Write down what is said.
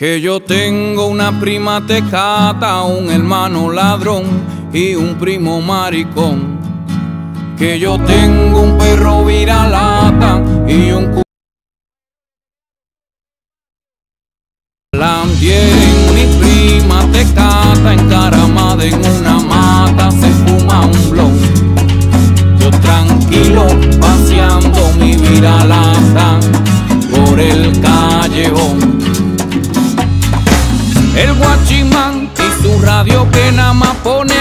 Que yo tengo una prima tecata, un hermano ladrón y un primo maricón. Que yo tengo un perro viralata y un cu- También mi prima tecata encaramada en una mata se fuma un blon. Yo tranquilo paseando mi viralata por el callejón. El guachimán y su radio que nada más pone